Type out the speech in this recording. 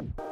you